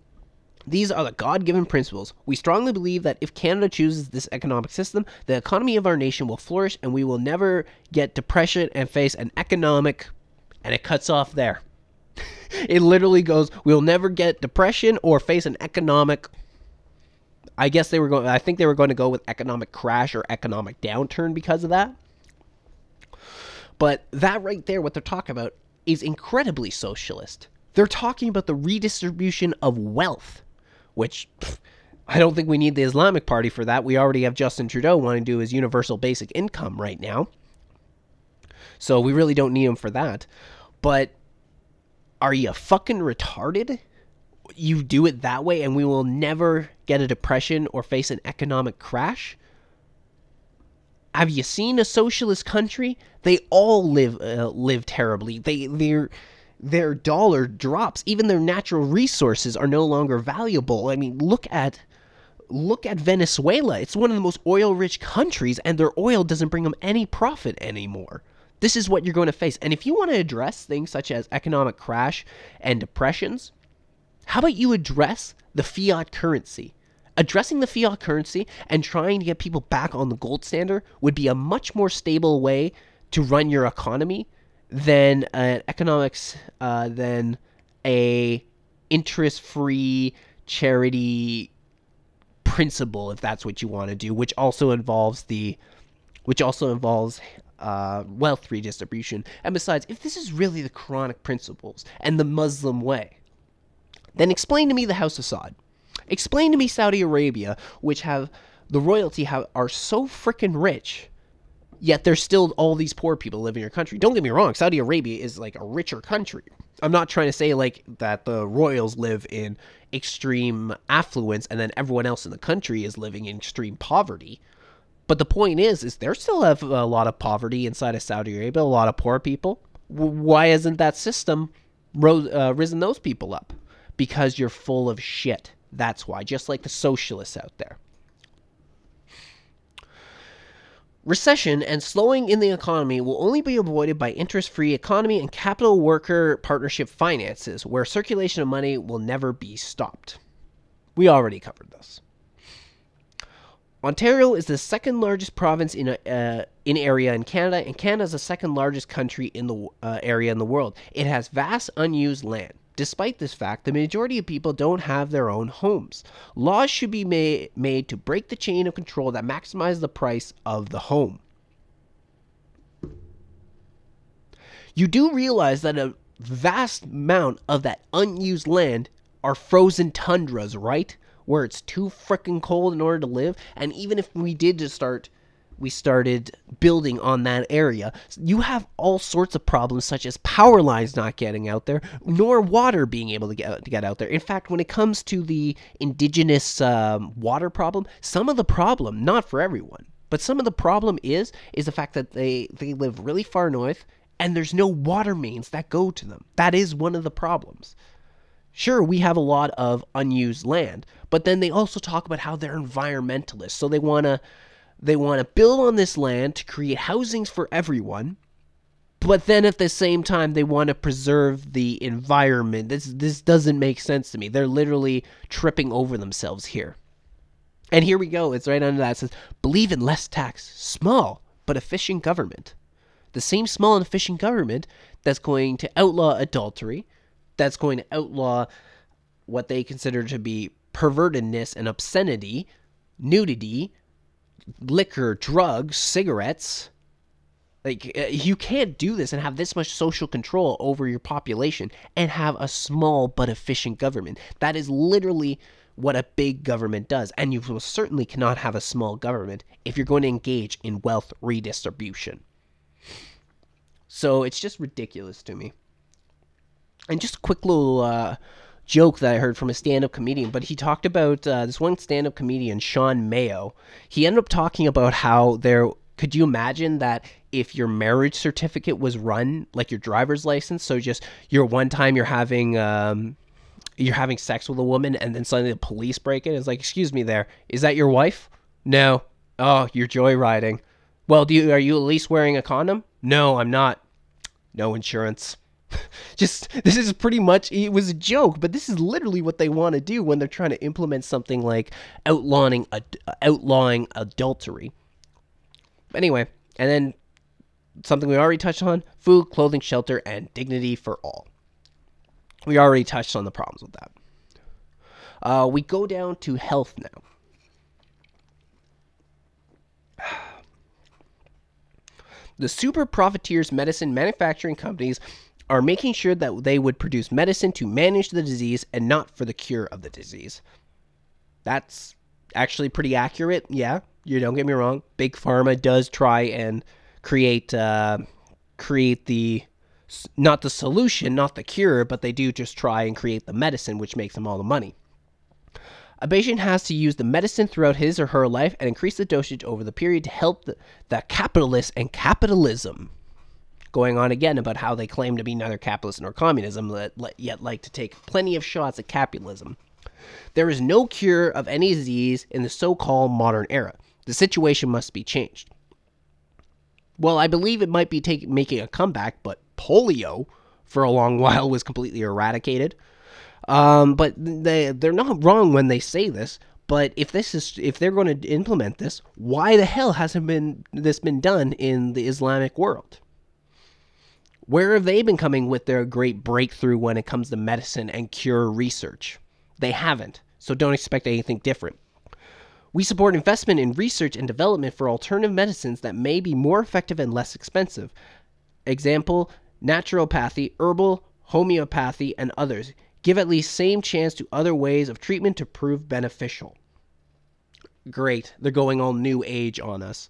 These are the God given principles. We strongly believe that if Canada chooses this economic system, the economy of our nation will flourish and we will never get depression and face an economic and it cuts off there. It literally goes, we'll never get depression or face an economic I guess they were going I think they were going to go with economic crash or economic downturn because of that. But that right there what they're talking about is incredibly socialist. They're talking about the redistribution of wealth, which pff, I don't think we need the Islamic Party for that. We already have Justin Trudeau wanting to do his universal basic income right now. So we really don't need him for that. But are you fucking retarded? You do it that way and we will never get a depression or face an economic crash? Have you seen a socialist country? They all live uh, live terribly. They their their dollar drops. Even their natural resources are no longer valuable. I mean, look at look at Venezuela. It's one of the most oil rich countries, and their oil doesn't bring them any profit anymore. This is what you're going to face. And if you want to address things such as economic crash and depressions, how about you address the fiat currency? Addressing the fiat currency and trying to get people back on the gold standard would be a much more stable way to run your economy than an economics uh, than a interest-free charity principle if that's what you want to do which also involves the which also involves uh, wealth redistribution and besides if this is really the Quranic principles and the muslim way then explain to me the house of saud explain to me saudi arabia which have the royalty have are so freaking rich yet there's still all these poor people living in your country. Don't get me wrong, Saudi Arabia is like a richer country. I'm not trying to say like that the royals live in extreme affluence and then everyone else in the country is living in extreme poverty. But the point is, is there still have a lot of poverty inside of Saudi Arabia, a lot of poor people. Why hasn't that system rose, uh, risen those people up? Because you're full of shit. That's why. Just like the socialists out there. Recession and slowing in the economy will only be avoided by interest free economy and capital worker partnership finances, where circulation of money will never be stopped. We already covered this. Ontario is the second largest province in uh, in area in Canada, and Canada is the second largest country in the uh, area in the world. It has vast unused land. Despite this fact, the majority of people don't have their own homes. Laws should be ma- made to break the chain of control that maximizes the price of the home. You do realize that a vast amount of that unused land are frozen tundras, right? Where it's too freaking cold in order to live. And even if we did just start we started building on that area. You have all sorts of problems, such as power lines not getting out there, nor water being able to get, to get out there. In fact, when it comes to the indigenous um, water problem, some of the problem, not for everyone, but some of the problem is is the fact that they they live really far north and there's no water mains that go to them. That is one of the problems. Sure, we have a lot of unused land, but then they also talk about how they're environmentalists. So they want to they want to build on this land to create housings for everyone, but then at the same time they want to preserve the environment. This this doesn't make sense to me. They're literally tripping over themselves here. And here we go. It's right under that. It says, believe in less tax, small but efficient government. The same small and efficient government that's going to outlaw adultery, that's going to outlaw what they consider to be pervertedness and obscenity, nudity, liquor, drugs, cigarettes. Like uh, you can't do this and have this much social control over your population and have a small but efficient government. That is literally what a big government does. And you certainly cannot have a small government if you're going to engage in wealth redistribution. So it's just ridiculous to me. And just a quick little uh, joke that I heard from a stand up comedian, but he talked about uh, this one stand up comedian, Sean Mayo. He ended up talking about how there could you imagine that if your marriage certificate was run like your driver's license so just your one time you're having um, you're having sex with a woman and then suddenly the police break in it's like excuse me there is that your wife? No. Oh you're joyriding. Well do you are you at least wearing a condom? No i'm not. No insurance just this is pretty much it was a joke but this is literally what they want to do when they're trying to implement something like outlawing outlawing adultery anyway and then something we already touched on food, clothing, shelter, and dignity for all. We already touched on the problems with that. Uh, we go down to health now. The super profiteers medicine manufacturing companies are making sure that they would produce medicine to manage the disease and not for the cure of the disease. That's actually pretty accurate. Yeah, you don't get me wrong. Big pharma does try and create uh, create the not the solution, not the cure, but they do just try and create the medicine, which makes them all the money. A patient has to use the medicine throughout his or her life and increase the dosage over the period to help the, the capitalists and capitalism. Going on again about how they claim to be neither capitalist nor communism, yet like to take plenty of shots at capitalism. There is no cure of any disease in the so called modern era. The situation must be changed. Well, I believe it might be take, making a comeback, but polio for a long while was completely eradicated. Um, but they they're not wrong when they say this. But if this is if they're going to implement this, why the hell hasn't been this been done in the Islamic world? Where have they been coming with their great breakthrough when it comes to medicine and cure research? They haven't, so don't expect anything different. We support investment in research and development for alternative medicines that may be more effective and less expensive. Example naturopathy, herbal, homeopathy, and others give at least same chance to other ways of treatment to prove beneficial. Great, they're going all new age on us.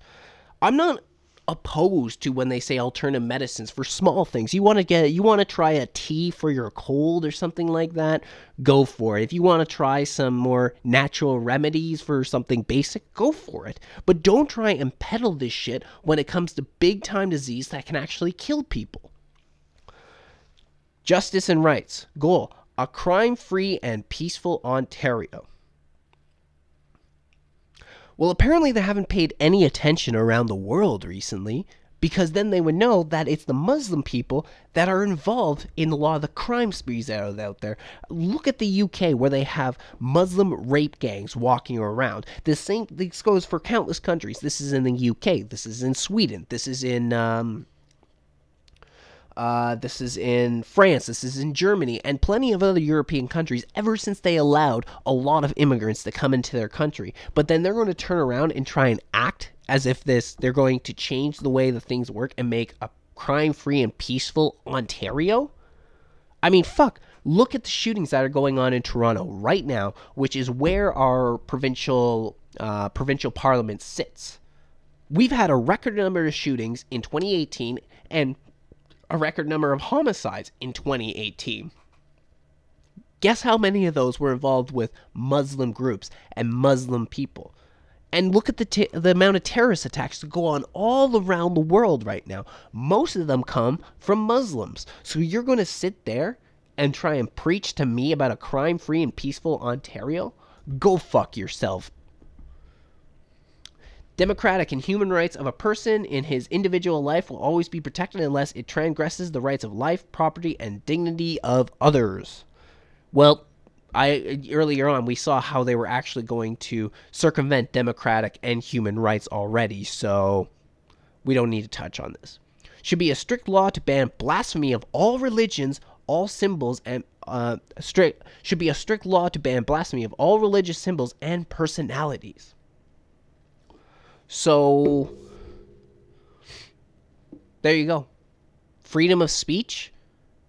I'm not opposed to when they say alternative medicines for small things. You want to get you want to try a tea for your cold or something like that, go for it. If you want to try some more natural remedies for something basic, go for it. But don't try and peddle this shit when it comes to big time disease that can actually kill people. Justice and rights. Goal a crime free and peaceful Ontario. Well, apparently they haven't paid any attention around the world recently because then they would know that it's the Muslim people that are involved in a lot of the crime sprees that are out there. Look at the UK where they have Muslim rape gangs walking around. This same this goes for countless countries. This is in the UK. This is in Sweden. This is in um, uh, this is in France. This is in Germany and plenty of other European countries ever since they allowed a lot of immigrants to come into their country. But then they're going to turn around and try and act as if this they're going to change the way the things work and make a crime-free and peaceful Ontario. I mean, fuck. Look at the shootings that are going on in Toronto right now, which is where our provincial uh, provincial parliament sits. We've had a record number of shootings in 2018, and a record number of homicides in 2018. Guess how many of those were involved with Muslim groups and Muslim people? And look at the t- the amount of terrorist attacks that go on all around the world right now. Most of them come from Muslims. So you're going to sit there and try and preach to me about a crime-free and peaceful Ontario? Go fuck yourself, Democratic and human rights of a person in his individual life will always be protected unless it transgresses the rights of life, property, and dignity of others. Well, I earlier on we saw how they were actually going to circumvent democratic and human rights already, so we don't need to touch on this. Should be a strict law to ban blasphemy of all religions, all symbols, and uh, strict should be a strict law to ban blasphemy of all religious symbols and personalities. So there you go. Freedom of speech,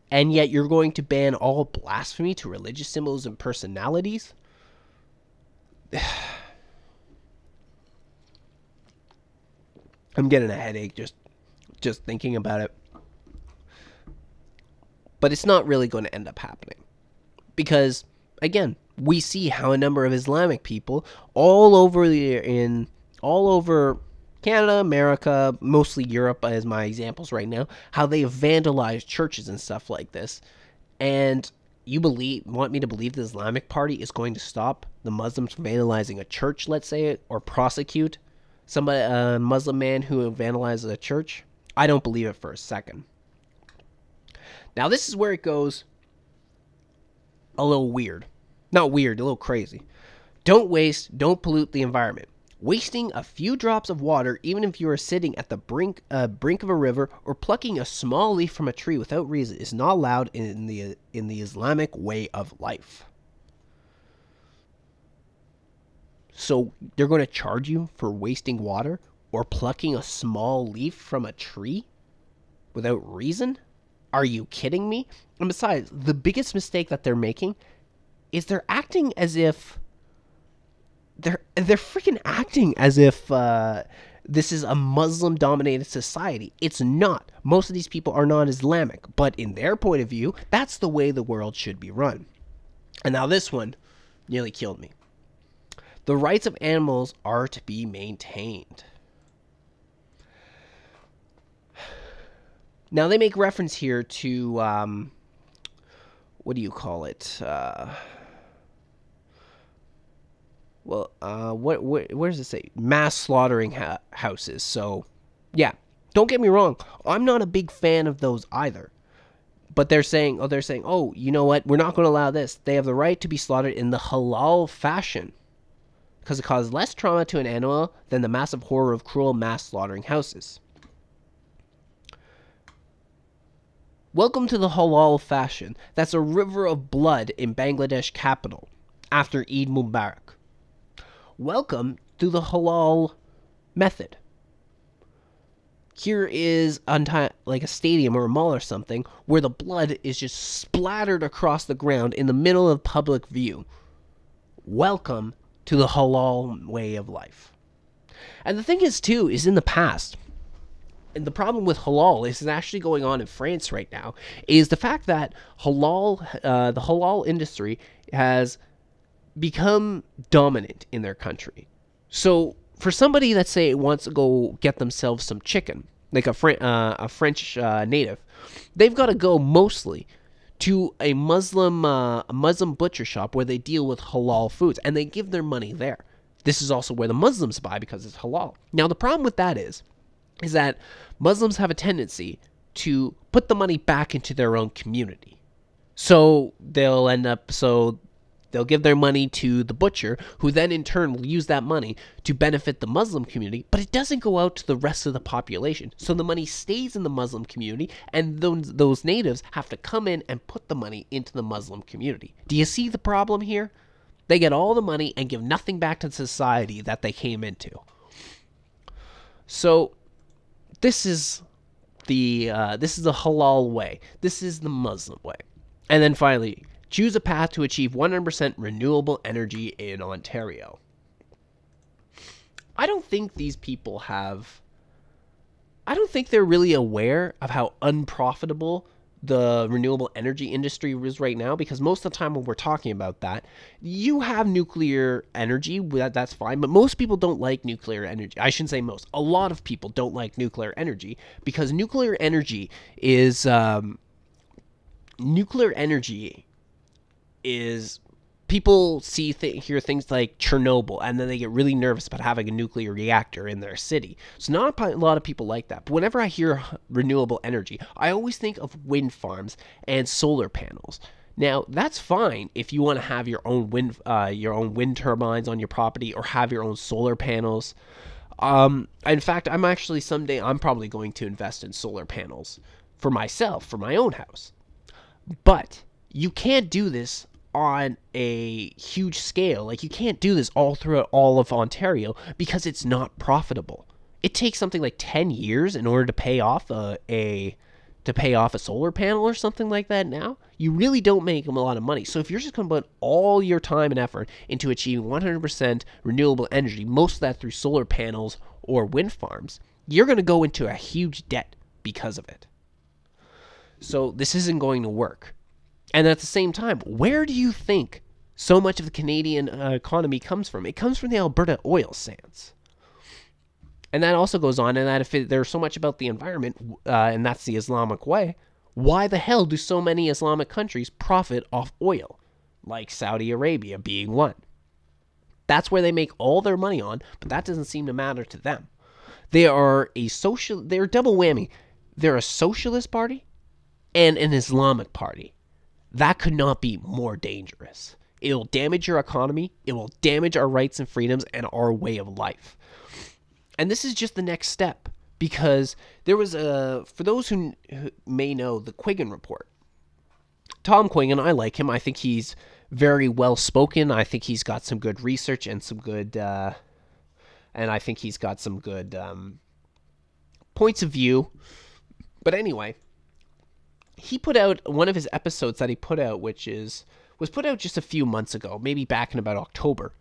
and yet you're going to ban all blasphemy to religious symbols and personalities? I'm getting a headache just just thinking about it. But it's not really going to end up happening. Because again, we see how a number of Islamic people all over the in all over Canada, America, mostly Europe as my examples right now, how they have vandalized churches and stuff like this. And you believe want me to believe the Islamic Party is going to stop the Muslims from vandalizing a church, let's say, or prosecute somebody a Muslim man who vandalizes a church? I don't believe it for a second. Now this is where it goes a little weird. Not weird, a little crazy. Don't waste, don't pollute the environment. Wasting a few drops of water, even if you are sitting at the brink uh, brink of a river or plucking a small leaf from a tree without reason, is not allowed in the in the Islamic way of life. So they're going to charge you for wasting water or plucking a small leaf from a tree without reason? Are you kidding me? And besides, the biggest mistake that they're making is they're acting as if they're they're freaking acting as if uh, this is a Muslim dominated society. It's not. Most of these people are not Islamic, but in their point of view, that's the way the world should be run. And now this one nearly killed me. The rights of animals are to be maintained. Now they make reference here to um, what do you call it? Uh, well, uh, what, what where does it say? Mass slaughtering ha- houses. So, yeah, don't get me wrong. I'm not a big fan of those either. But they're saying, oh, they're saying, oh, you know what? We're not going to allow this. They have the right to be slaughtered in the halal fashion because it causes less trauma to an animal than the massive horror of cruel mass slaughtering houses. Welcome to the halal fashion. That's a river of blood in Bangladesh capital after Eid Mubarak. Welcome to the halal method. Here is like a stadium or a mall or something where the blood is just splattered across the ground in the middle of public view. Welcome to the halal way of life. And the thing is, too, is in the past, and the problem with halal is actually going on in France right now is the fact that halal uh, the halal industry has become dominant in their country. So for somebody that say wants to go get themselves some chicken, like a, Fr- uh, a French uh, native, they've got to go mostly to a Muslim uh, a Muslim butcher shop where they deal with halal foods and they give their money there. This is also where the Muslims buy because it's halal. Now the problem with that is is that Muslims have a tendency to put the money back into their own community. So they'll end up so they'll give their money to the butcher, who then in turn will use that money to benefit the Muslim community, but it doesn't go out to the rest of the population. So the money stays in the Muslim community, and those, those natives have to come in and put the money into the Muslim community. Do you see the problem here? They get all the money and give nothing back to society that they came into. So this is the uh, this is the halal way. This is the Muslim way. And then finally, choose a path to achieve 100% renewable energy in Ontario. I don't think these people have I don't think they're really aware of how unprofitable the renewable energy industry is right now because most of the time when we're talking about that you have nuclear energy that, that's fine but most people don't like nuclear energy i shouldn't say most a lot of people don't like nuclear energy because nuclear energy is um, nuclear energy is people see th- hear things like Chernobyl and then they get really nervous about having a nuclear reactor in their city. So not a lot of people like that. But whenever I hear renewable energy, I always think of wind farms and solar panels. Now that's fine if you want to have your own wind uh, your own wind turbines on your property or have your own solar panels. Um, in fact, I'm actually someday I'm probably going to invest in solar panels for myself for my own house. But you can't do this on a huge scale. Like you can't do this all throughout all of Ontario because it's not profitable. It takes something like 10 years in order to pay off a, a to pay off a solar panel or something like that now. You really don't make them a lot of money. So if you're just going to put all your time and effort into achieving 100% renewable energy, most of that through solar panels or wind farms, you're going to go into a huge debt because of it. So this isn't going to work. And at the same time, where do you think so much of the Canadian uh, economy comes from? It comes from the Alberta oil sands. And that also goes on, and that if it, there's so much about the environment, uh, and that's the Islamic way, why the hell do so many Islamic countries profit off oil, like Saudi Arabia being one? That's where they make all their money on, but that doesn't seem to matter to them. They are a social, they're double whammy. They're a socialist party and an Islamic party that could not be more dangerous. It will damage your economy, it will damage our rights and freedoms and our way of life. And this is just the next step because there was a, for those who, who may know, the Quiggin report. Tom Quiggin, I like him. I think he's very well spoken. I think he's got some good research and some good, uh, and I think he's got some good um, points of view. But anyway, he put out one of his episodes that he put out, which is was put out just a few months ago, maybe back in about October.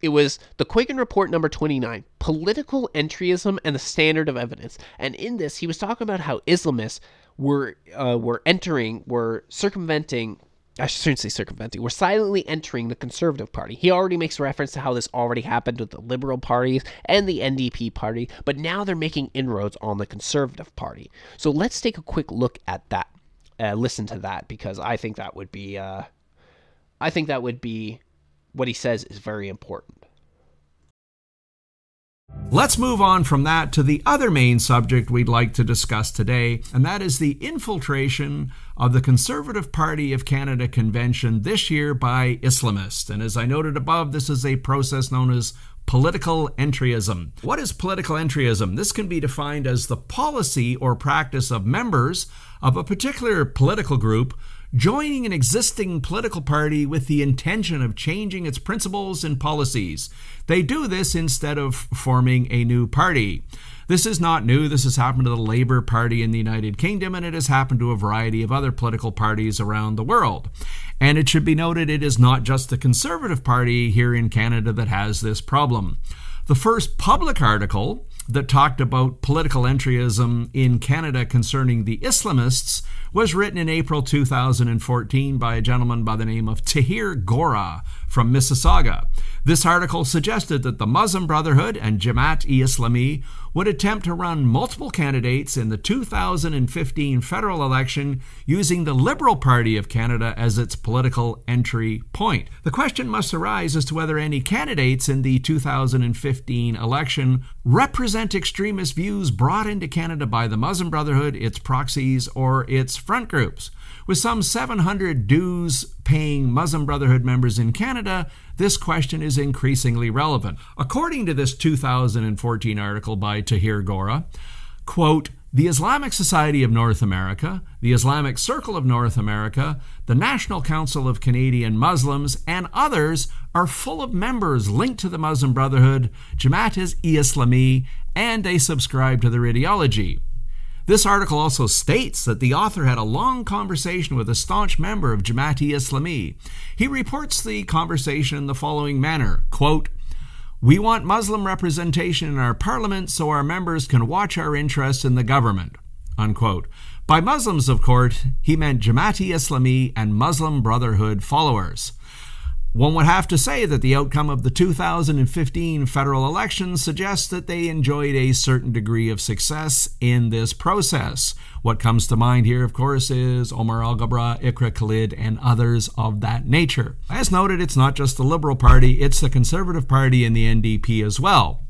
It was the Quiggin Report number 29, Political Entryism and the Standard of Evidence. And in this, he was talking about how Islamists were uh, were entering, were circumventing I shouldn't say circumventing. We're silently entering the Conservative Party. He already makes reference to how this already happened with the Liberal parties and the NDP party, but now they're making inroads on the Conservative Party. So let's take a quick look at that. Uh, listen to that because I think that would be, uh, I think that would be what he says is very important. Let's move on from that to the other main subject we'd like to discuss today, and that is the infiltration of the Conservative Party of Canada convention this year by Islamists. And as I noted above, this is a process known as political entryism. What is political entryism? This can be defined as the policy or practice of members of a particular political group joining an existing political party with the intention of changing its principles and policies. They do this instead of forming a new party. This is not new. This has happened to the Labour Party in the United Kingdom, and it has happened to a variety of other political parties around the world. And it should be noted it is not just the Conservative Party here in Canada that has this problem. The first public article that talked about political entryism in Canada concerning the Islamists was written in April 2014 by a gentleman by the name of Tahir Gora from Mississauga. This article suggested that the Muslim Brotherhood and Jamaat-e-Islami would attempt to run multiple candidates in the 2015 federal election using the Liberal Party of Canada as its political entry point. The question must arise as to whether any candidates in the 2015 election represent extremist views brought into Canada by the Muslim Brotherhood, its proxies, or its front groups. With some 700 dues paying Muslim Brotherhood members in Canada, this question is increasingly relevant. According to this 2014 article by Tahir Gora, quote, the Islamic Society of North America, the Islamic Circle of North America, the National Council of Canadian Muslims, and others are full of members linked to the Muslim Brotherhood, Jamaat-e-Islami, and they subscribe to their ideology. This article also states that the author had a long conversation with a staunch member of Jamaat-e-Islami. He reports the conversation in the following manner, quote, we want Muslim representation in our parliament so our members can watch our interests in the government. Unquote. By Muslims, of course, he meant Jamaat-e-Islami and Muslim Brotherhood followers. One would have to say that the outcome of the 2015 federal elections suggests that they enjoyed a certain degree of success in this process. What comes to mind here, of course, is Omar Alghabra, Iqra Khalid, and others of that nature. As noted, it's not just the Liberal Party, it's the Conservative Party and the NDP as well.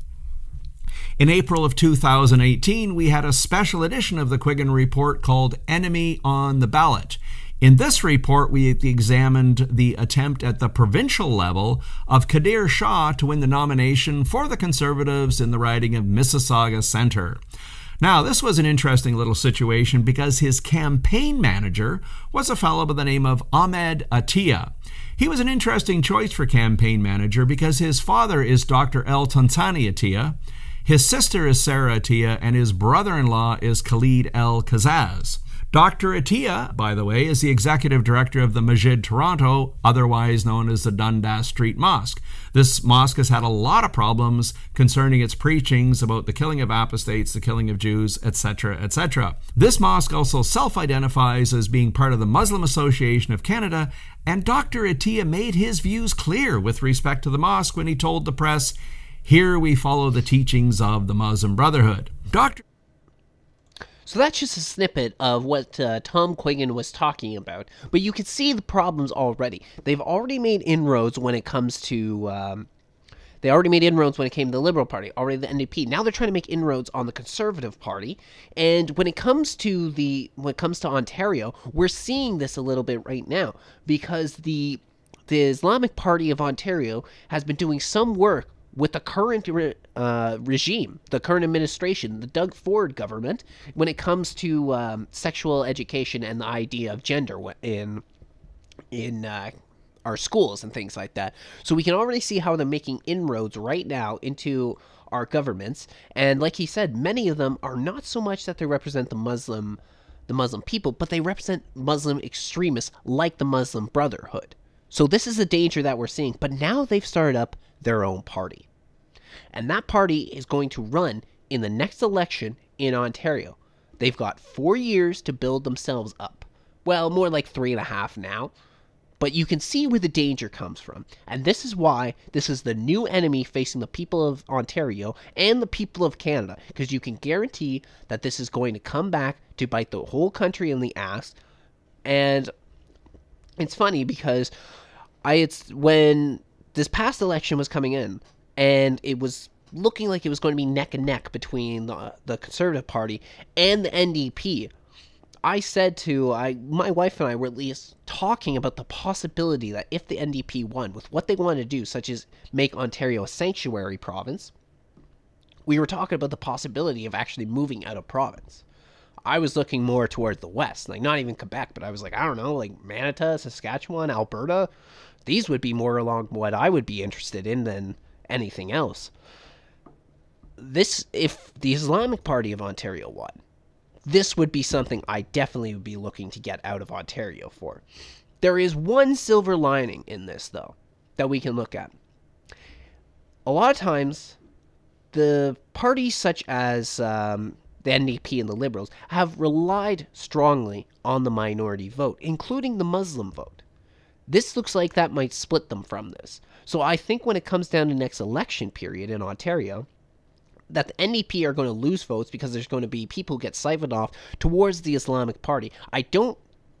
In April of 2018, we had a special edition of the Quiggin Report called Enemy on the Ballot. In this report, we examined the attempt at the provincial level of Kadir Shah to win the nomination for the Conservatives in the riding of Mississauga Centre. Now, this was an interesting little situation because his campaign manager was a fellow by the name of Ahmed Attia. He was an interesting choice for campaign manager because his father is Dr. El Tantawy Attia, his sister is Sarah Attia, and his brother in law is Khalid El Kazaz. Dr. Attia, by the way, is the executive director of the Masjid Toronto, otherwise known as the Dundas Street Mosque. This mosque has had a lot of problems concerning its preachings about the killing of apostates, the killing of Jews, etc., etc. This mosque also self identifies as being part of the Muslim Association of Canada, and Dr. Attia made his views clear with respect to the mosque when he told the press, Here we follow the teachings of the Muslim Brotherhood. Dr. So that's just a snippet of what uh, Tom Quiggin was talking about. But you can see the problems already. They've already made inroads when it comes to. Um, they already made inroads when it came to the Liberal Party, already the NDP. Now they're trying to make inroads on the Conservative Party. And when it comes to the when it comes to Ontario, we're seeing this a little bit right now because the the Islamic Party of Ontario has been doing some work with the current re- uh, regime, the current administration, the Doug Ford government, when it comes to um, sexual education and the idea of gender in in uh, our schools and things like that. So we can already see how they're making inroads right now into our governments. And like he said, many of them are not so much that they represent the Muslim the Muslim people, but they represent Muslim extremists like the Muslim Brotherhood. So this is the danger that we're seeing. But now they've started up their own party. And that party is going to run in the next election in Ontario. They've got four years to build themselves up. Well, more like three and a half now. But you can see where the danger comes from. And this is why this is the new enemy facing the people of Ontario and the people of Canada. Because you can guarantee that this is going to come back to bite the whole country in the ass. And it's funny because I it's when this past election was coming in and it was looking like it was going to be neck and neck between the, the Conservative Party and the NDP. I said to I my wife and I were at least talking about the possibility that if the NDP won with what they wanted to do, such as make Ontario a sanctuary province, we were talking about the possibility of actually moving out of province. I was looking more towards the west, like not even Quebec, but I was like, I don't know, like Manitoba, Saskatchewan, Alberta. These would be more along what I would be interested in than anything else. This, if the Islamic Party of Ontario won, this would be something I definitely would be looking to get out of Ontario for. There is one silver lining in this, though, that we can look at. A lot of times, the parties such as um, the NDP and the Liberals have relied strongly on the minority vote, including the Muslim vote. This looks like that might split them from this. So I think when it comes down to next election period in Ontario, that the NDP are going to lose votes because there's going to be people who get siphoned off towards the Islamic Party. I don't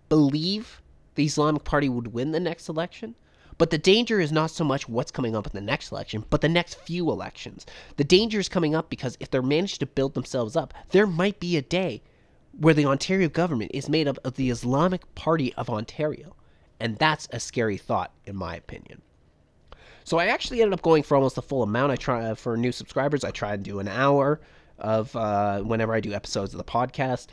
believe the Islamic Party would win the next election, but the danger is not so much what's coming up in the next election, but the next few elections. The danger is coming up because if they're managed to build themselves up, there might be a day where the Ontario government is made up of the Islamic Party of Ontario. And that's a scary thought, in my opinion. So I actually ended up going for almost the full amount. I try for new subscribers. I try and do an hour of uh, whenever I do episodes of the podcast.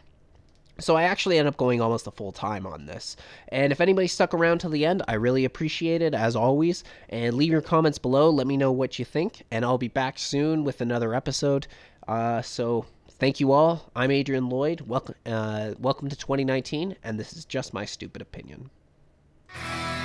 So I actually end up going almost a full time on this. And if anybody stuck around till the end, I really appreciate it as always. And leave your comments below. Let me know what you think. And I'll be back soon with another episode. Uh, so thank you all. I'm Adrian Lloyd. Welcome, uh, welcome to 2019. And this is just my stupid opinion. Thank you.